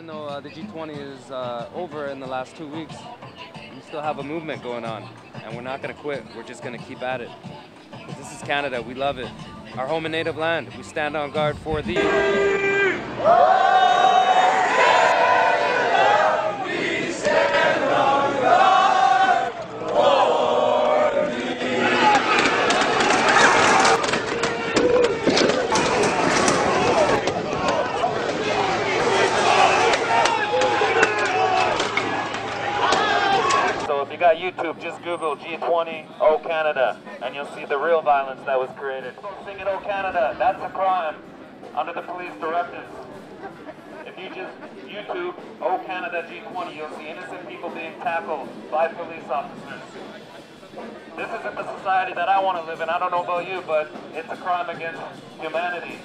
even though uh, the G20 is uh, over in the last two weeks, we still have a movement going on, and we're not going to quit. We're just going to keep at it. 'Cause this is Canada. We love it. Our home and native land. We stand on guard for the. So if you got YouTube, just Google G20 O Canada, and you'll see the real violence that was created. Singing O Canada, that's a crime under the police directives. If you just YouTube O Canada G20, you'll see innocent people being tackled by police officers. This isn't the society that I want to live in. I don't know about you, but it's a crime against humanity.